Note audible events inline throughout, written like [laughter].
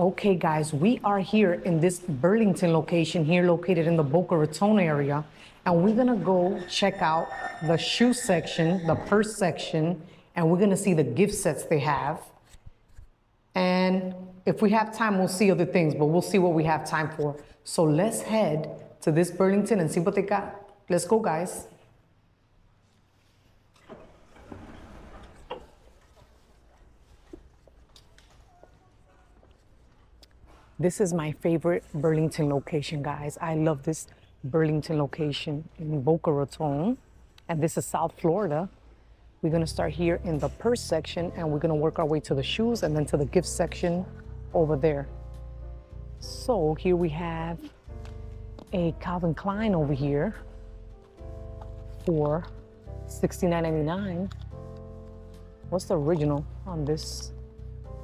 Okay, guys, we are here in this Burlington location here located in the Boca Raton area. And we're gonna go check out the shoe section, the purse section, and we're gonna see the gift sets they have. And if we have time, we'll see other things, but we'll see what we have time for. So let's head to this Burlington and see what they got. Let's go, guys. This is my favorite Burlington location, guys. I love this Burlington location in Boca Raton. And this is South Florida. We're gonna start here in the purse section and we're gonna work our way to the shoes and then to the gift section over there. So here we have a Calvin Klein over here for $69.99. What's the original on this?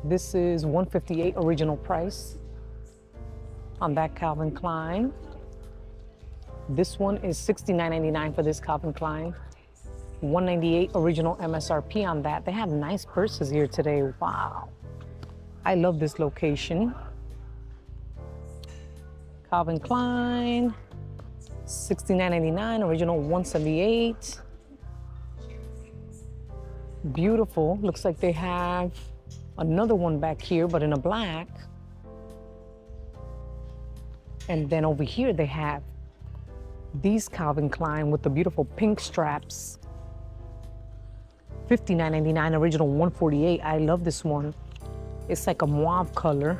This is 158 original price on that Calvin Klein. This one is $69.99 for this Calvin Klein. 198 original MSRP on that. They have nice purses here today. Wow. I love this location. Calvin Klein, $69.99, original 178. Beautiful. Looks like they have another one back here, but in a black. And then over here they have these Calvin Klein with the beautiful pink straps. $59.99, original 148. I love this one. It's like a mauve color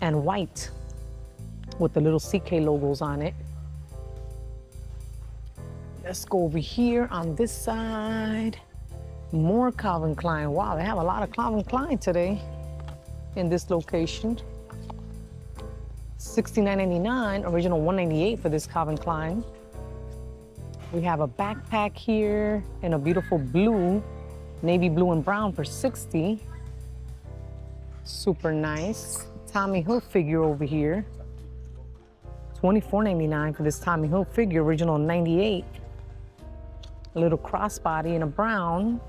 and white with the little CK logos on it. Let's go over here on this side. More Calvin Klein. Wow, they have a lot of Calvin Klein today in this location. $69.99, original 198 for this Calvin Klein. We have a backpack here in a beautiful blue, navy blue and brown for 60. Super nice. Tommy Hilfiger over here. $24.99 for this Tommy Hilfiger, original 98. A little crossbody in a brown.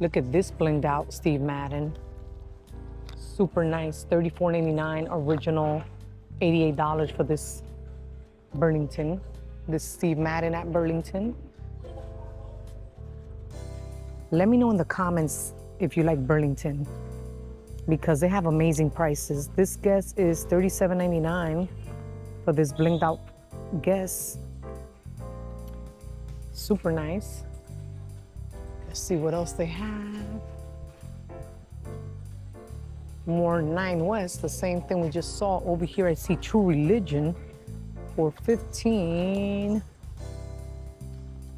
Look at this blinged out Steve Madden super nice, $34.99 original, $88 for this Burlington, this Steve Madden at Burlington. Let me know in the comments if you like Burlington because they have amazing prices. This Guess is $37.99 for this blinged out Guess. Super nice. Let's see what else they have more Nine West, the same thing we just saw over here. I see True Religion for 15.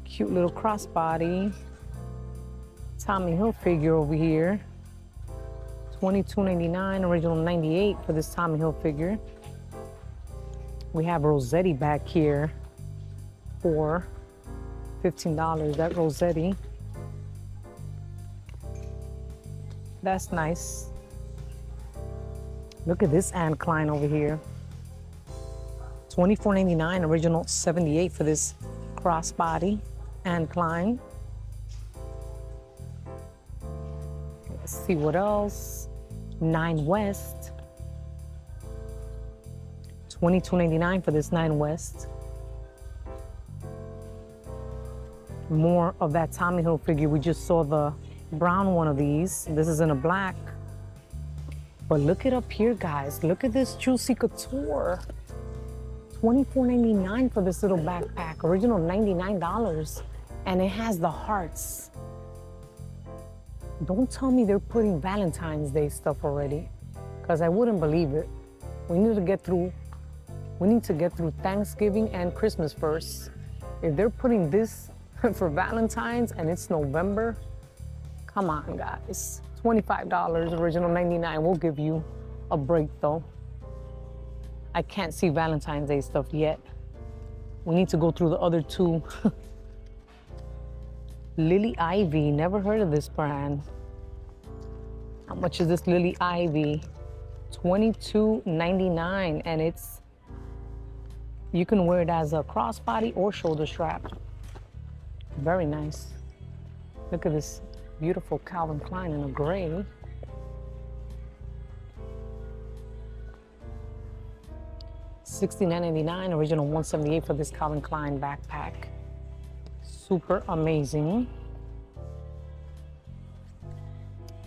Cute little crossbody. Tommy Hilfiger over here. 22.99, original 98 for this Tommy Hilfiger. We have Rosetti back here for $15. That Rosetti. That's nice. Look at this Anne Klein over here. $24.99, original 78 for this crossbody Anne Klein. Let's see what else. Nine West. $22.99 for this Nine West. More of that Tommy Hilfiger. We just saw the brown one of these. This is in a black. But look it up here, guys. Look at this Juicy Couture. $24.99 for this little backpack. Original $99. And it has the hearts. Don't tell me they're putting Valentine's Day stuff already. Because I wouldn't believe it. We need to get through we need to get through Thanksgiving and Christmas first. If they're putting this [laughs] for Valentine's and it's November, come on, guys. $25, original 99. We'll give you a break though. I can't see Valentine's Day stuff yet. We need to go through the other two. [laughs] Lily Ivy, never heard of this brand. How much is this Lily Ivy? $22.99 and it's, you can wear it as a crossbody or shoulder strap. Very nice. Look at this beautiful Calvin Klein in a gray. $69.99, original 178 for this Calvin Klein backpack. Super amazing.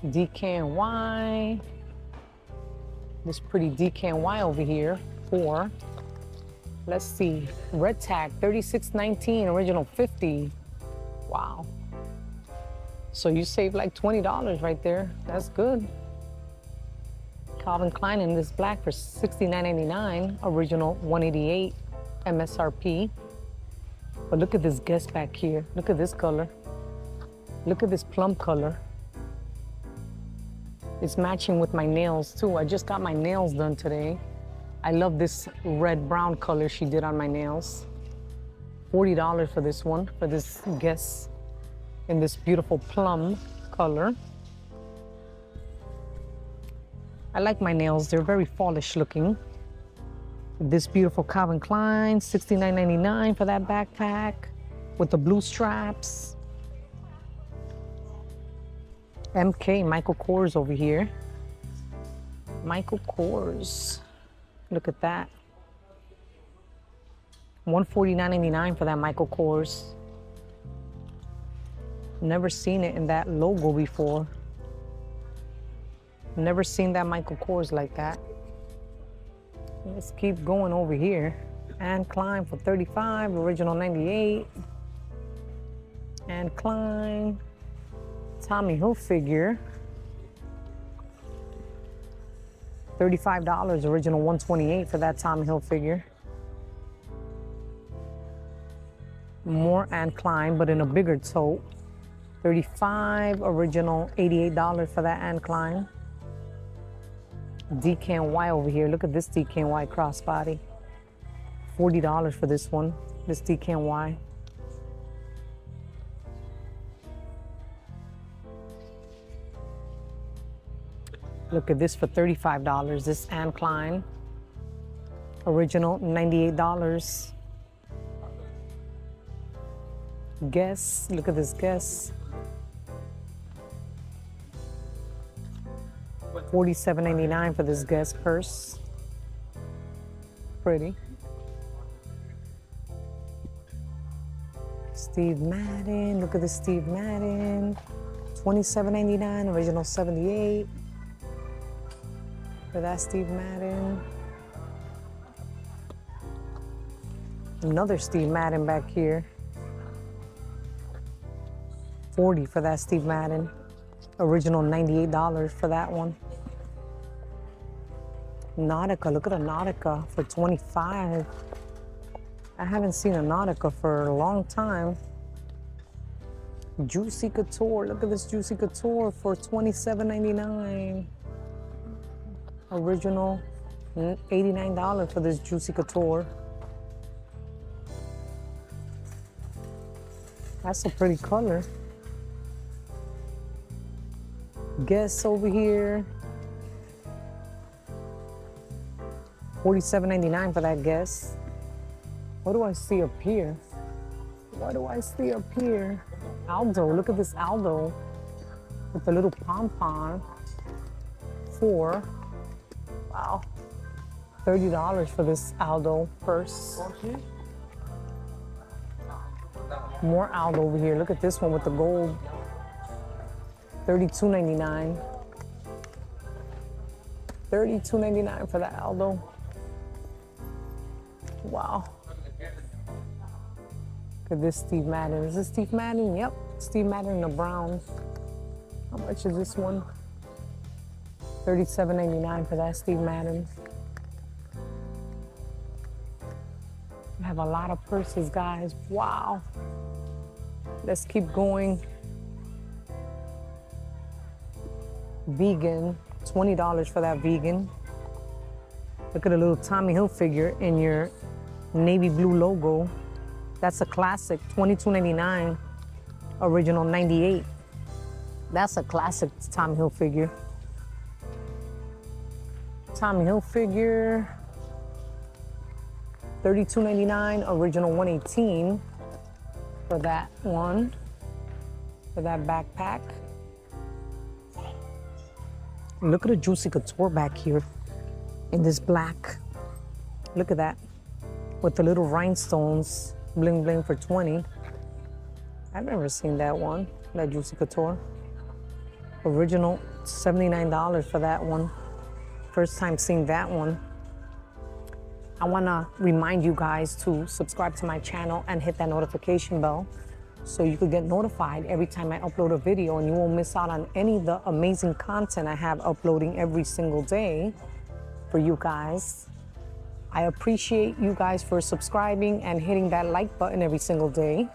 DKNY. This pretty DKNY over here for, let's see, red tag, 36.19, original 50. Wow. So you save like $20 right there. That's good. Calvin Klein in this black for $69.99, original 188 MSRP. But look at this Guess back here. Look at this color. Look at this plum color. It's matching with my nails too. I just got my nails done today. I love this red brown color she did on my nails. $40 for this one, for this Guess in this beautiful plum color. I like my nails, they're very fallish looking. This beautiful Calvin Klein, $69.99 for that backpack with the blue straps. MK, Michael Kors over here. Michael Kors. Look at that. $149.99 for that Michael Kors. Never seen it in that logo before. Never seen that Michael Kors like that. Let's keep going over here. Anne Klein for 35, original 98. Anne Klein. Tommy Hilfiger. $35, original 128 for that Tommy Hilfiger. More Anne Klein, but in a bigger tote. 35, original $88 for that Anne Klein. DKNY over here. Look at this DKNY crossbody. $40 for this one, this DKNY. Look at this for $35. This Anne Klein. Original, $98. Guess, look at this Guess. $47.99 for this Guess purse. Pretty. Steve Madden, look at this Steve Madden. $27.99, original 78 for that Steve Madden. Another Steve Madden back here. 40 for that Steve Madden. Original $98 for that one. Nautica, look at a Nautica for 25. I haven't seen a Nautica for a long time. Juicy Couture, look at this Juicy Couture for $27.99. Original, $89 for this Juicy Couture. That's a pretty color. Guess over here. $47.99 for that guess. What do I see up here? What do I see up here? Aldo, look at this Aldo with the little pom-pom. Four. Wow. $30 for this Aldo purse. More Aldo over here. Look at this one with the gold. $32.99. $32.99 for the Aldo. Wow. Look at this Steve Madden. Is this Steve Madden? Yep. Steve Madden the brown. How much is this one? $37.99 for that Steve Madden. I have a lot of purses, guys. Wow. Let's keep going. Vegan, $20 for that vegan. Look at a little Tommy Hilfiger in your navy blue logo. That's a classic, $22.99, original 98. That's a classic Tommy Hilfiger. Tommy Hilfiger, $32.99, original 118 for that one, for that backpack. Look at the Juicy Couture back here in this black. Look at that. With the little rhinestones, bling bling for 20. I've never seen that one, that Juicy Couture. Original, $79 for that one. First time seeing that one. I wanna remind you guys to subscribe to my channel and hit that notification bell so you could get notified every time I upload a video and you won't miss out on any of the amazing content I have uploading every single day for you guys. I appreciate you guys for subscribing and hitting that like button every single day.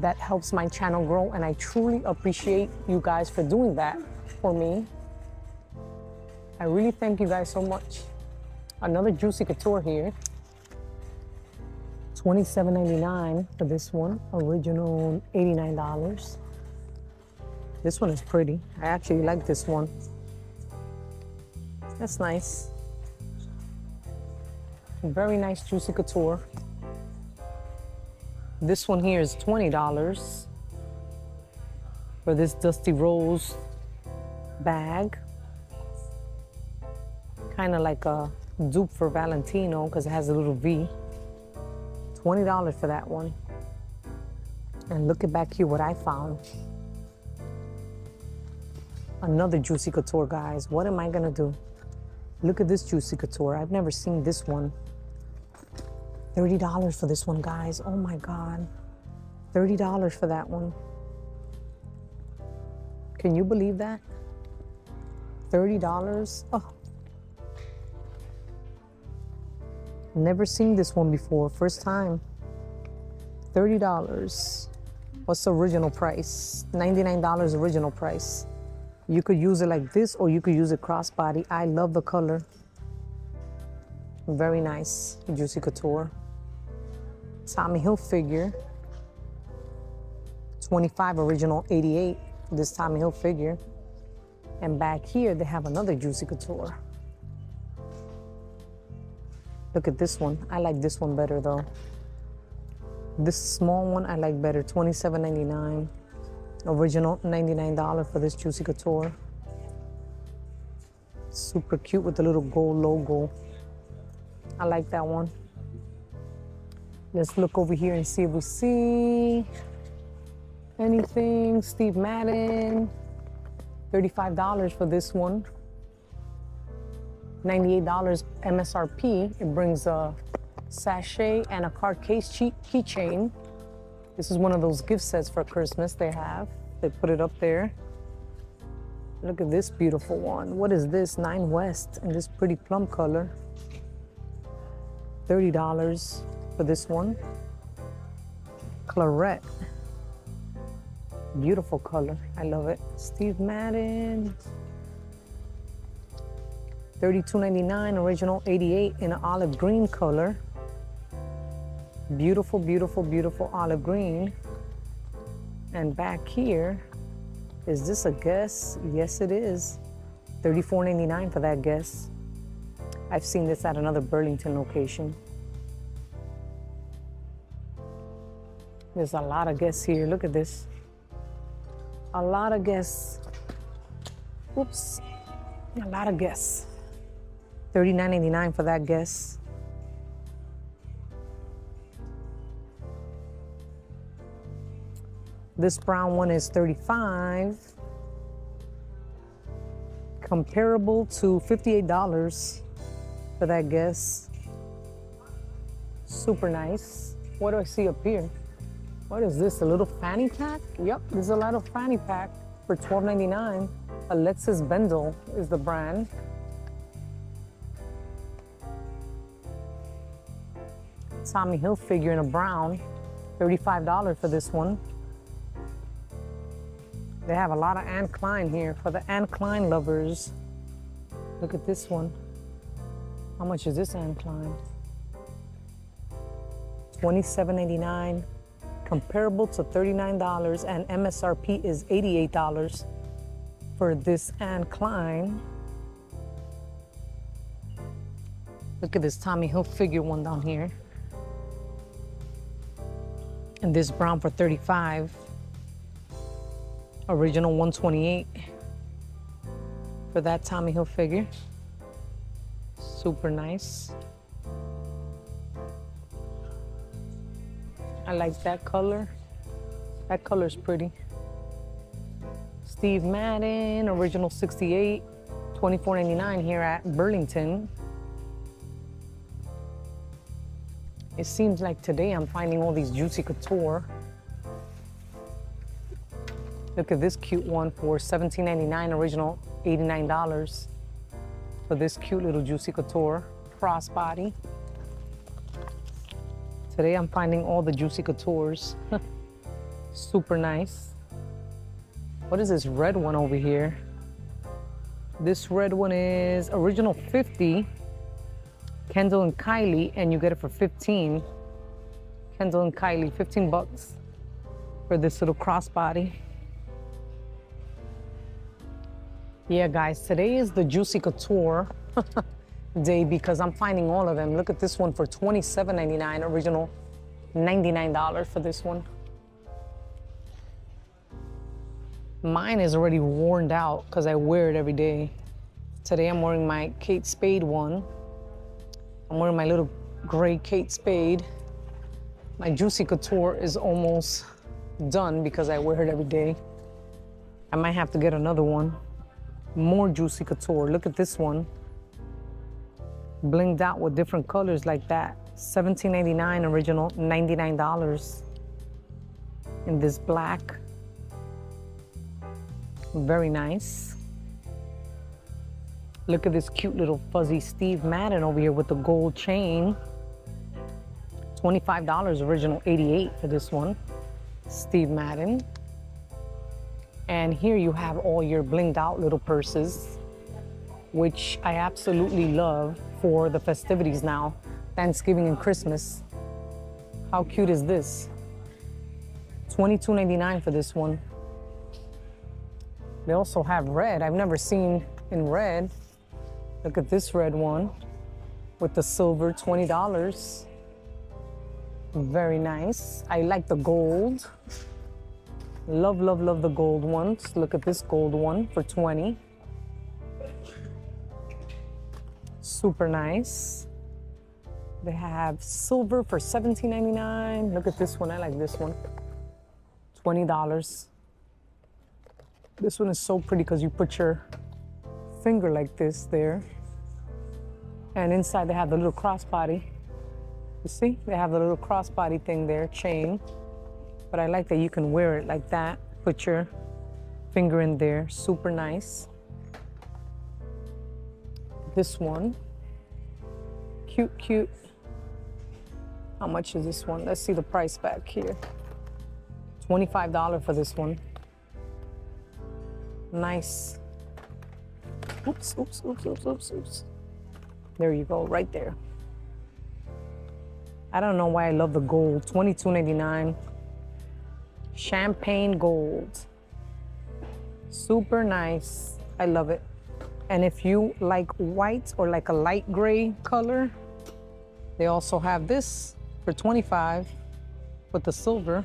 That helps my channel grow and I truly appreciate you guys for doing that for me. I really thank you guys so much. Another Juicy Couture here. $27.99 for this one. Original $89. This one is pretty. I actually like this one. That's nice. Very nice Juicy Couture. This one here is $20 for this Dusty Rose bag. Kind of like a dupe for Valentino because it has a little V. $20 for that one. And look at back here what I found. Another Juicy Couture, guys. What am I gonna do? Look at this Juicy Couture. I've never seen this one. $30 for this one, guys. Oh my God. $30 for that one. Can you believe that? $30? Oh. Never seen this one before. First time. $30. What's the original price? $99 original price. You could use it like this or you could use it crossbody. I love the color. Very nice. Juicy Couture. Tommy Hilfiger. 25 original 88. This Tommy Hilfiger. And back here they have another Juicy Couture. Look at this one. I like this one better though. This small one I like better. $27.99. Original $99 for this Juicy Couture. Super cute with the little gold logo. I like that one. Let's look over here and see if we see anything. Steve Madden, $35 for this one. $98 MSRP. It brings a sachet and a card case keychain. This is one of those gift sets for Christmas they have. They put it up there. Look at this beautiful one. What is this? Nine West in this pretty plum color. $30 for this one. Claret. Beautiful color. I love it. Steve Madden. $32.99, original 88 in an olive green color. Beautiful, beautiful, beautiful olive green. And back here, is this a guess? Yes, it is. $34.99 for that guess. I've seen this at another Burlington location. There's a lot of guests here. Look at this. A lot of guests. Oops. A lot of guests. $39.99 for that guess. This brown one is 35 comparable to $58 for that guess. Super nice. What do I see up here? What is this, a little fanny pack? Yep, there's a of fanny pack for $12.99. Alexis Bendel is the brand. Tommy Hilfiger in a brown, $35 for this one. They have a lot of Anne Klein here for the Anne Klein lovers. Look at this one. How much is this Anne Klein? $27.89, comparable to $39, and MSRP is $88 for this Anne Klein. Look at this Tommy Hilfiger one down here. And this brown for 35. Original 128 for that Tommy Hilfiger. Super nice. I like that color. That color's pretty. Steve Madden, original 68, $24.99 here at Burlington. It seems like today I'm finding all these Juicy Couture. Look at this cute one for $17.99, original $89 for this cute little Juicy Couture crossbody. Today I'm finding all the Juicy Coutures. [laughs] Super nice. What is this red one over here? This red one is original 50, Kendall and Kylie, and you get it for 15. Kendall and Kylie, 15 bucks for this little crossbody. Yeah, guys, today is the Juicy Couture [laughs] day because I'm finding all of them. Look at this one for $27.99, original $99 for this one. Mine is already worn out because I wear it every day. Today I'm wearing my Kate Spade one. I'm wearing my little gray Kate Spade. My Juicy Couture is almost done because I wear it every day. I might have to get another one. More Juicy Couture. Look at this one. Blinged out with different colors like that. $17.99 original, $99 in this black. Very nice. Look at this cute little fuzzy Steve Madden over here with the gold chain. $25 original 88 for this one. Steve Madden. And here you have all your blinged out little purses, which I absolutely love for the festivities now, Thanksgiving and Christmas. How cute is this? $22.99 for this one. They also have red. I've never seen in red. Look at this red one with the silver, $20. Very nice. I like the gold. Love, love, love the gold ones. Look at this gold one for 20. Super nice. They have silver for $17.99. Look at this one. I like this one. $20. This one is so pretty because you put your finger like this there. And inside they have the little crossbody. You see? They have the little crossbody thing there, chain. But I like that you can wear it like that. Put your finger in there. Super nice. This one. Cute, cute. How much is this one? Let's see the price back here. $25 for this one. Nice. Oops, oops, oops, oops, oops, oops. There you go, right there. I don't know why I love the gold. $22.99. Champagne gold. Super nice. I love it. And if you like white or like a light gray color, they also have this for 25 with the silver.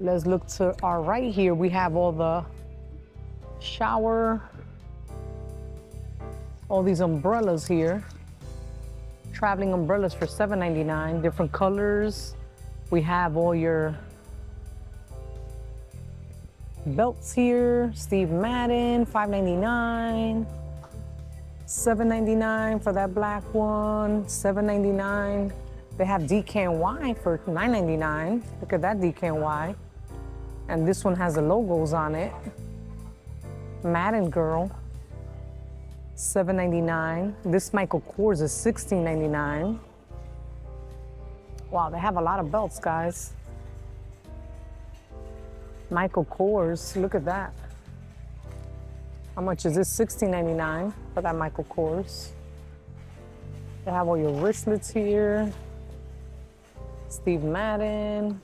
Let's look to our right here. We have all the shower all these umbrellas here. Traveling umbrellas for $7.99, different colors. We have all your belts here. Steve Madden, $5.99. $7.99 for that black one, $7.99. They have DKNY for $9.99. Look at that DKNY. And this one has the logos on it. Madden Girl. $7.99. This Michael Kors is $16.99. Wow, they have a lot of belts, guys. Michael Kors, look at that. How much is this? $16.99 for that Michael Kors. They have all your wristlets here. Steve Madden,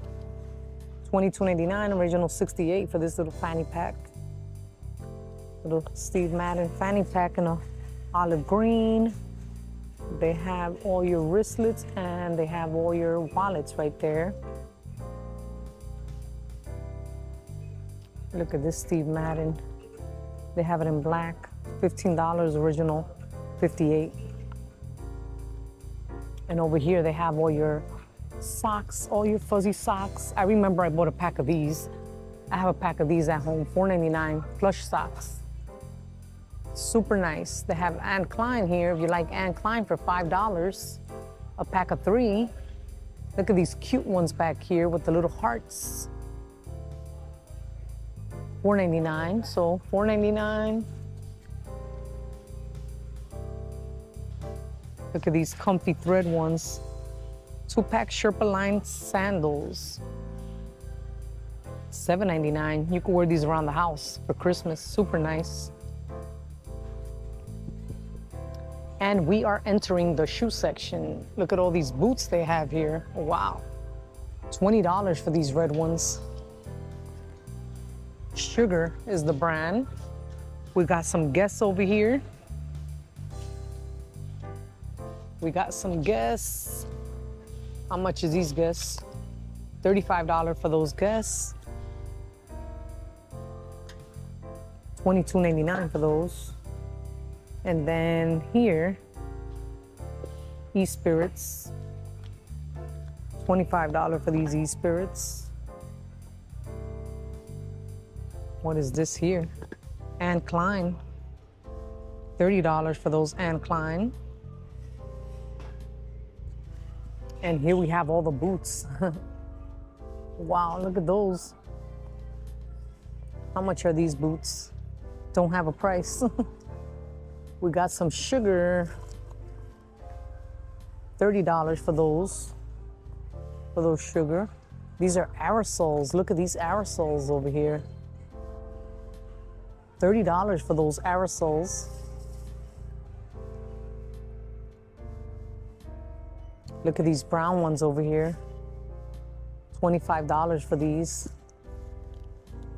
$22.99, original 68 for this little fanny pack little Steve Madden fanny pack in a olive green. They have all your wristlets and they have all your wallets right there. Look at this Steve Madden. They have it in black, $15 original, 58. And over here they have all your Socks, all your fuzzy socks. I remember I bought a pack of these. I have a pack of these at home, $4.99, plush socks. Super nice. They have Anne Klein here. If you like Anne Klein for $5, a pack of three. Look at these cute ones back here with the little hearts. $4.99, so $4.99. Look at these comfy thread ones. Two pack Sherpa-lined sandals. $7.99. You can wear these around the house for Christmas. Super nice. And we are entering the shoe section. Look at all these boots they have here. Wow. $20 for these red ones. Sugar is the brand. We got some guests over here. We got some guests. How much is these guests? $35 for those guests. $22.99 for those. And then here, e-spirits. $25 for these e-spirits. What is this here? Anne Klein. $30 for those Anne Klein. And here we have all the boots. [laughs] wow, look at those. How much are these boots? Don't have a price. [laughs] we got some sugar. $30 for those, for those sugar. These are Aerosoles. Look at these Aerosoles over here. $30 for those Aerosoles. Look at these brown ones over here. $25 for these.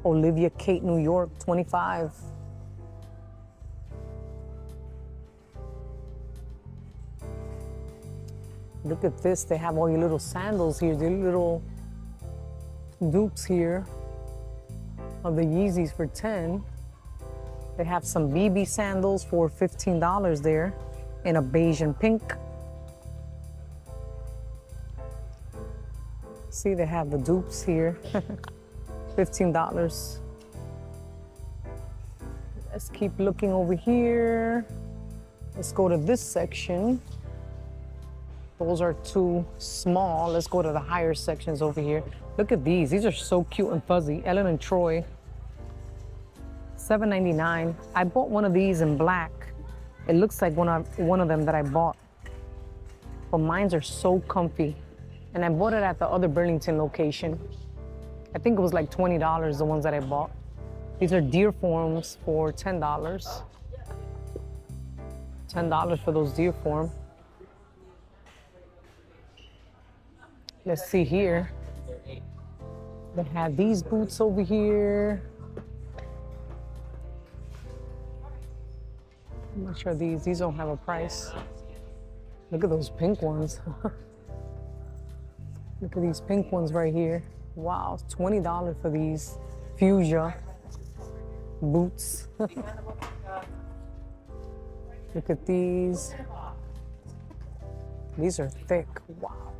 Olivia Kate, New York, 25. Look at this, they have all your little sandals here, the little dupes here of the Yeezys for 10. They have some BB sandals for $15 there in a beige and pink. See, they have the dupes here. [laughs] $15. Let's keep looking over here. Let's go to this section. Those are too small. Let's go to the higher sections over here. Look at these. These are so cute and fuzzy. Ellen and Troy. $7.99. I bought one of these in black. It looks like one of, one of them that I bought. But mines are so comfy. And I bought it at the other Burlington location. I think it was like $20, the ones that I bought. These are Dearfoams for $10. $10 for those Dearfoam. Let's see here. They have these boots over here. I'm not sure these, these don't have a price. Look at those pink ones. [laughs] Look at these pink ones right here. Wow, $20 for these fuchsia boots. [laughs] Look at these. These are thick. Wow.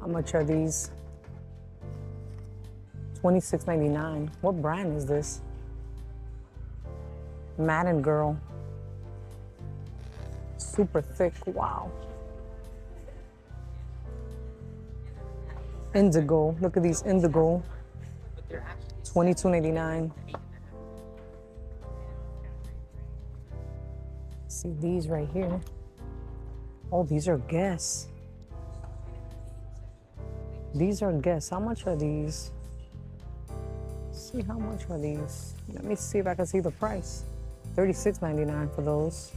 How much are these? $26.99. What brand is this? Madden Girl. Super thick. Wow. Indigo. Look at these indigo. $22.99. See these right here. Oh, these are Guess. These are Guess. How much are these? see how much are these. Let me see if I can see the price. $36.99 for those.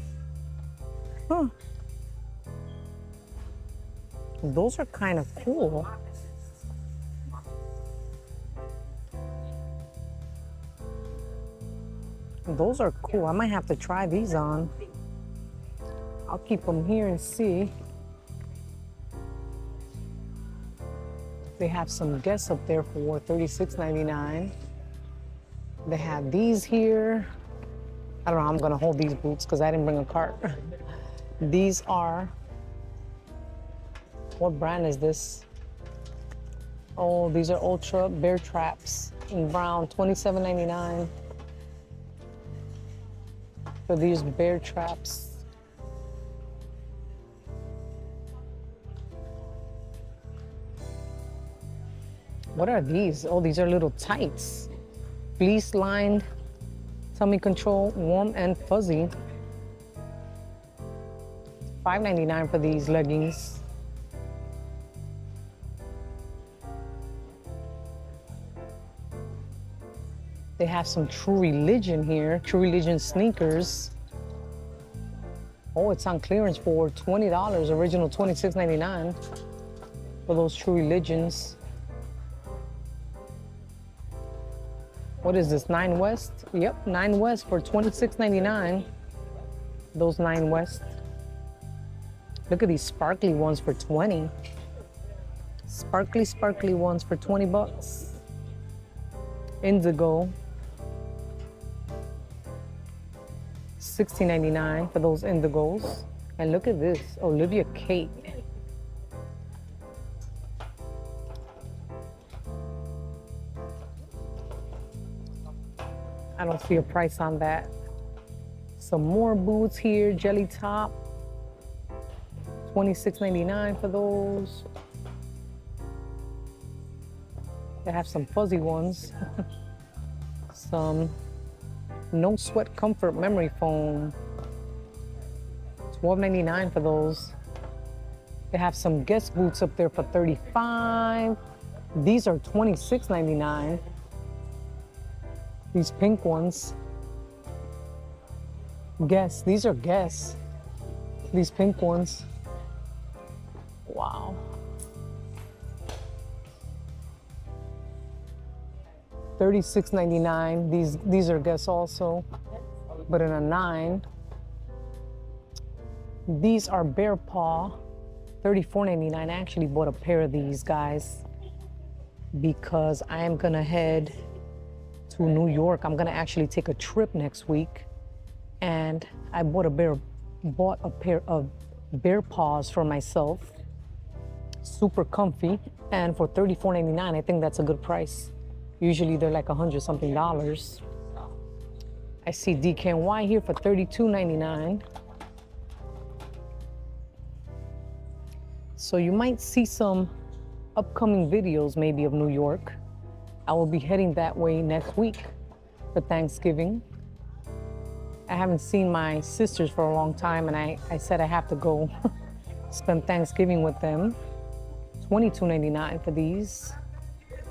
Huh. Those are kind of cool. Those are cool. I might have to try these on. I'll keep them here and see. They have some Guess up there for $36.99. They have these here. I don't know, I'm gonna hold these boots because I didn't bring a cart. [laughs] these are What brand is this? Oh, these are Ultra Bear Traps in brown, $27.99 for these bear traps. What are these? Oh, these are little tights. Fleece lined, tummy control, warm and fuzzy. $5.99 for these leggings. They have some True Religion here, True Religion sneakers. Oh, it's on clearance for $20, original $26.99 for those True Religions. What is this, Nine West? Yep, Nine West for $26.99. Those Nine West. Look at these sparkly ones for 20. Sparkly, sparkly ones for 20 bucks. Indigo, $16.99 for those indigos. And look at this, Olivia Kate. I don't see a price on that. Some more boots here, jelly top. $26.99 for those. They have some fuzzy ones. [laughs] some no sweat comfort memory foam. $12.99 for those. They have some Guess boots up there for 35. These are $26.99. These pink ones. Guess, these are Guess. These pink ones. Wow. $36.99. These these are Guess also, but in a nine. These are Bear Paw, $34.99. I actually bought a pair of these guys because I am gonna head to New York. I'm gonna actually take a trip next week, and I bought a bear bought a pair of bear paws for myself. Super comfy, and for $34.99, I think that's a good price. Usually they're like a hundred something dollars. I see DKNY here for $32.99. So you might see some upcoming videos maybe of New York. I will be heading that way next week for Thanksgiving. I haven't seen my sisters for a long time and I, I said I have to go [laughs] spend Thanksgiving with them. $22.99 for these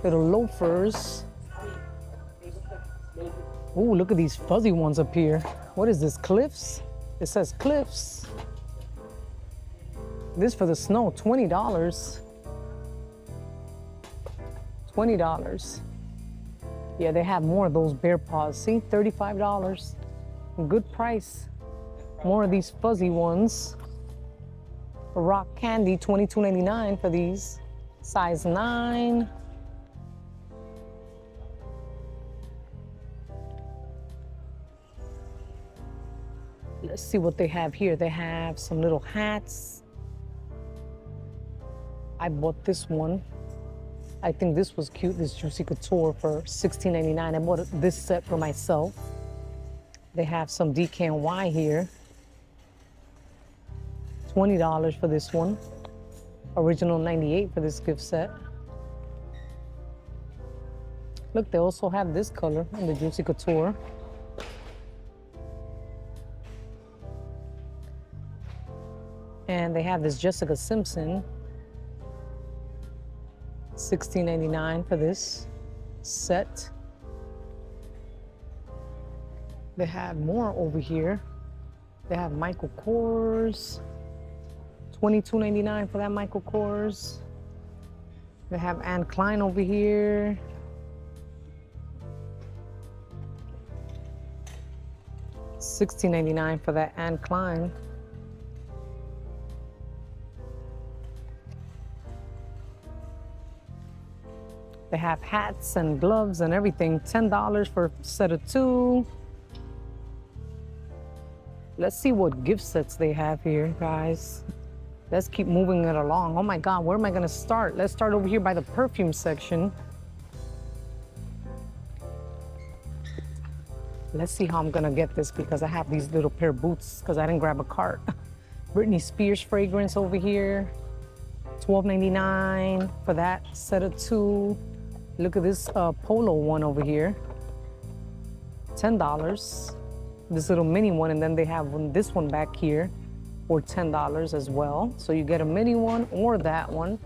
little loafers. Oh, look at these fuzzy ones up here. What is this, Cliffs? It says Cliffs. This for the snow, $20. $20. Yeah, they have more of those bear paws. See, $35. Good price. More of these fuzzy ones. Rock candy, $22.99 for these. Size 9. Let's see what they have here. They have some little hats. I bought this one. I think this was cute, this Juicy Couture for $16.99. I bought this set for myself. They have some DKNY here. $20 for this one. Original 98 for this gift set. Look, they also have this color in the Juicy Couture. And they have this Jessica Simpson. $16.99 for this set. They have more over here. They have Michael Kors. $22.99 for that Michael Kors. They have Anne Klein over here. $16.99 for that Anne Klein. They have hats and gloves and everything. $10 for a set of two. Let's see what gift sets they have here, guys. Let's keep moving it along. Oh my God, where am I gonna start? Let's start over here by the perfume section. Let's see how I'm gonna get this because I have these little pair of boots because I didn't grab a cart. [laughs] Britney Spears fragrance over here. $12.99 for that set of two. Look at this uh, polo one over here. $10. This little mini one, and then they have this one back here for $10 as well. So you get a mini one or that one.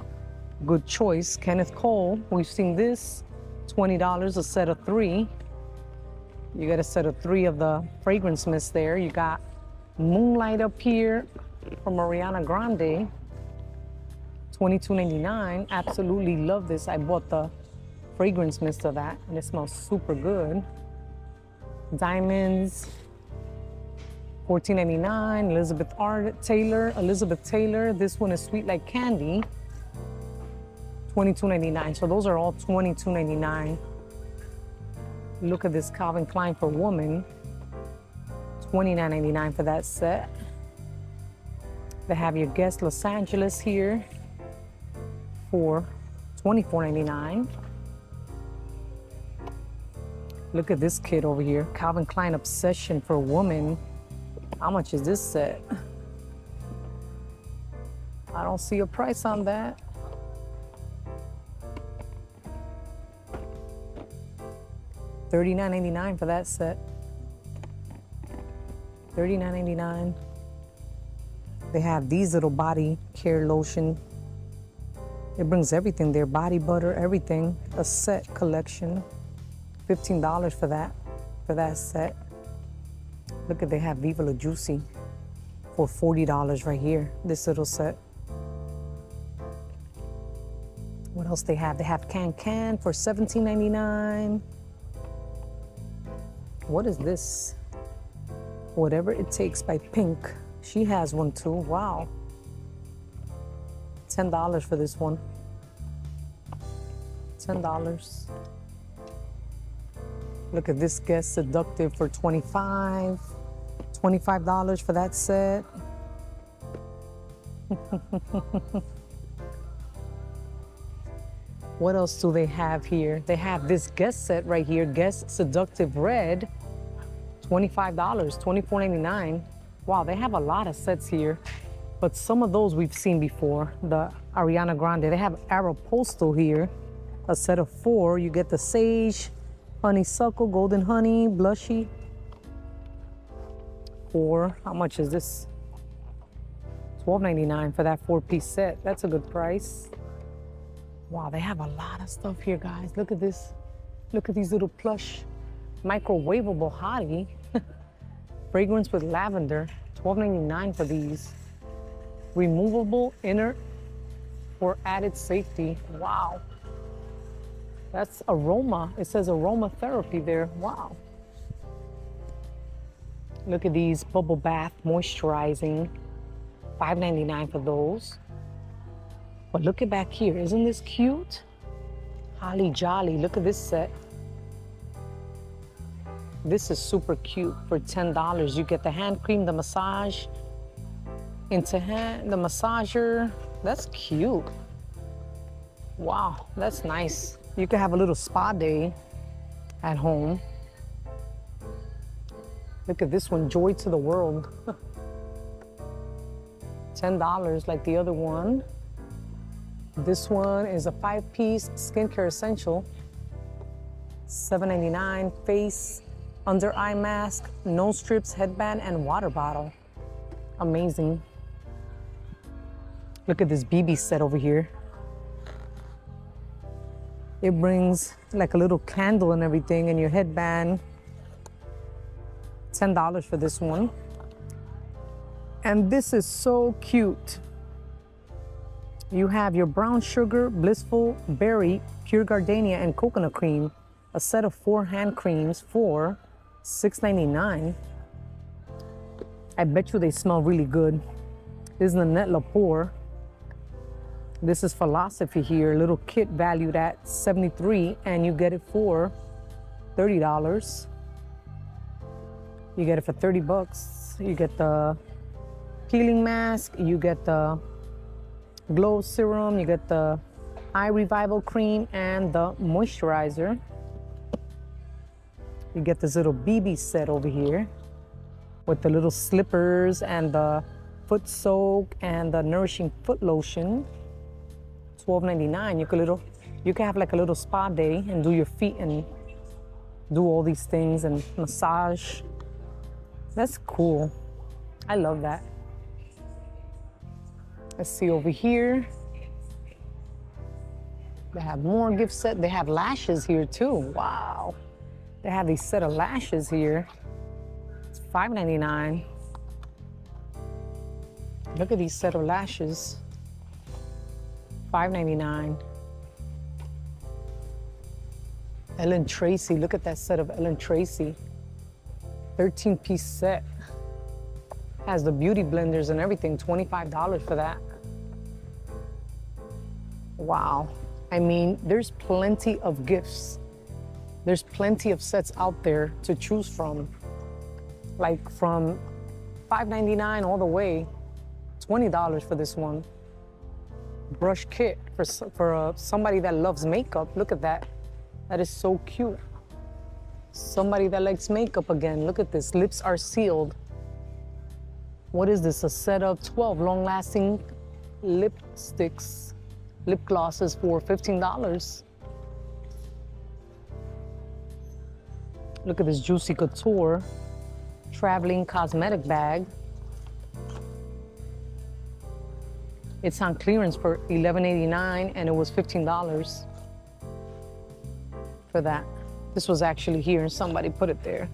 Good choice. Kenneth Cole, we've seen this, $20 a set of three. You get a set of three of the fragrance mist there. You got Moonlight up here from Ariana Grande, $22.99. Absolutely love this. I bought the fragrance mist of that, and it smells super good. Diamonds, $14.99. Elizabeth R. Taylor, Elizabeth Taylor. This one is sweet like candy, $22.99. So those are all $22.99. Look at this Calvin Klein for woman, $29.99 for that set. They have your Guess Los Angeles here for $24.99. Look at this kid over here, Calvin Klein Obsession for woman. How much is this set? I don't see a price on that. $39.99 for that set. $39.99. They have these little body care lotion. It brings everything there, body butter, everything. A set collection. $15 for that, for that set. Look at they have Viva La Juicy for $40 right here, this little set. What else they have? They have Can Can for $17.99. What is this? Whatever It Takes by Pink. She has one too. Wow. $10 for this one. $10. Look at this Guess Seductive for 25 $25 for that set. [laughs] what else do they have here? They have this Guess set right here, Guess Seductive Red. $25, $24.99. Wow, they have a lot of sets here, but some of those we've seen before. The Ariana Grande, they have Aeropostale here, a set of four. You get the Sage, Honeysuckle, Golden Honey, Blushy. Four, how much is this? $12.99 for that four-piece set. That's a good price. Wow, they have a lot of stuff here, guys. Look at this. Look at these little plush microwavable hottie. [laughs] Fragrance with lavender, $12.99 for these. Removable inner for added safety. Wow. That's aroma. It says aromatherapy there. Wow. Look at these bubble bath moisturizing. $5.99 for those. But look at back here. Isn't this cute? Holly Jolly. Look at this set. This is super cute for $10. You get the hand cream, the massage, into hand, the massager. That's cute. Wow, that's nice. You can have a little spa day at home. Look at this one, Joy to the World. [laughs] $10 like the other one. This one is a five-piece skincare essential. $7.99 face under eye mask, nose strips, headband, and water bottle. Amazing. Look at this BB set over here. It brings like a little candle and everything and your headband. $10 for this one. And this is so cute. You have your brown sugar, blissful berry, pure gardenia, and coconut cream. A set of four hand creams for $6.99. I bet you they smell really good. This is Nanette Lepore. This is Philosophy here, little kit valued at 73 and you get it for $30. You get it for 30 bucks. You get the peeling mask, you get the glow serum, you get the eye revival cream and the moisturizer. You get this little BB set over here with the little slippers and the foot soak and the nourishing foot lotion. $12.99. You could little you can have like a little spa day and do your feet and do all these things and massage. That's cool. I love that. Let's see over here. They have more gift set. They have lashes here too. Wow. They have these set of lashes here. It's $5.99. Look at these set of lashes. $5.99. Ellen Tracy, look at that set of Ellen Tracy. 13 piece set. Has the beauty blenders and everything, $25 for that. Wow. I mean, there's plenty of gifts. There's plenty of sets out there to choose from. Like from $5.99 all the way, $20 for this one. Brush kit for, for uh, somebody that loves makeup. Look at that. That is so cute. Somebody that likes makeup again. Look at this. Lips are sealed. What is this? A set of 12 long-lasting lipsticks, lip glosses for $15. Look at this Juicy Couture traveling cosmetic bag. It's on clearance for $11.89 and it was $15 for that. This was actually here and somebody put it there.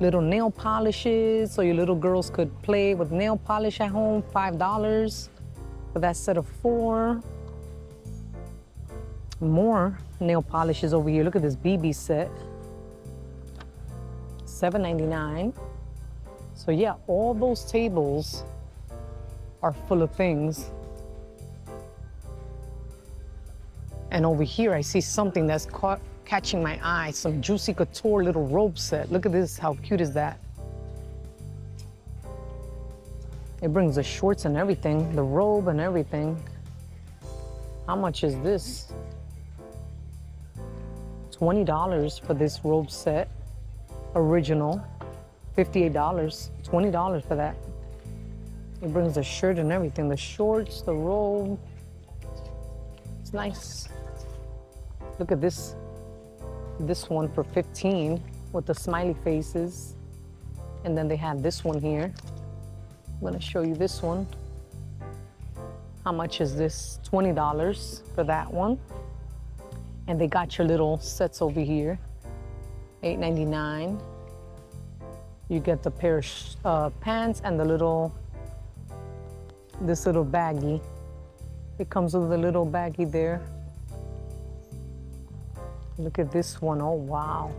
Little nail polishes, so your little girls could play with nail polish at home, $5 for that set of four. More nail polishes over here. Look at this BB set. $7.99. So yeah, all those tables are full of things And over here, I see something that's caught, catching my eye, some Juicy Couture little robe set. Look at this, how cute is that? It brings the shorts and everything, the robe and everything. How much is this? $20 for this robe set, original. $58, $20 for that. It brings the shirt and everything, the shorts, the robe. It's nice. Look at this, this one for 15 with the smiley faces. And then they have this one here. I'm gonna show you this one. How much is this? $20 for that one. And they got your little sets over here. $8.99. You get the pair of uh, pants and the little, this little baggie. It comes with a little baggie there. Look at this one. Oh, wow.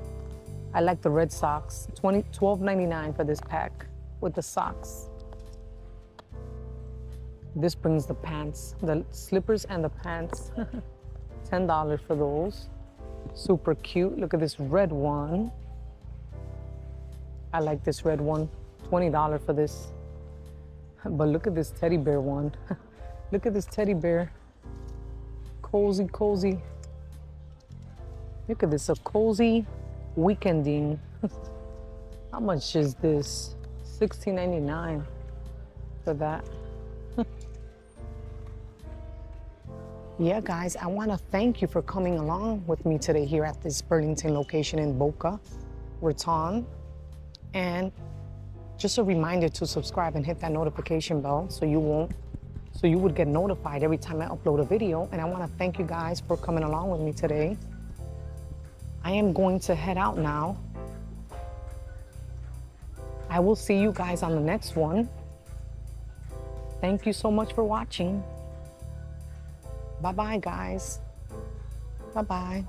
I like the red socks. 20, $12.99 for this pack with the socks. This brings the pants, the slippers and the pants. [laughs] $10 for those. Super cute. Look at this red one. I like this red one. $20 for this. But look at this teddy bear one. [laughs] look at this teddy bear. Cozy, cozy. Look at this, a cozy weekending. [laughs] How much is this? $16.99 for that. [laughs] yeah, guys, I want to thank you for coming along with me today here at this Burlington location in Boca Raton. And just a reminder to subscribe and hit that notification bell so you won't so you would get notified every time I upload a video. And I want to thank you guys for coming along with me today. I am going to head out now. I will see you guys on the next one. Thank you so much for watching. Bye-bye, guys. Bye-bye.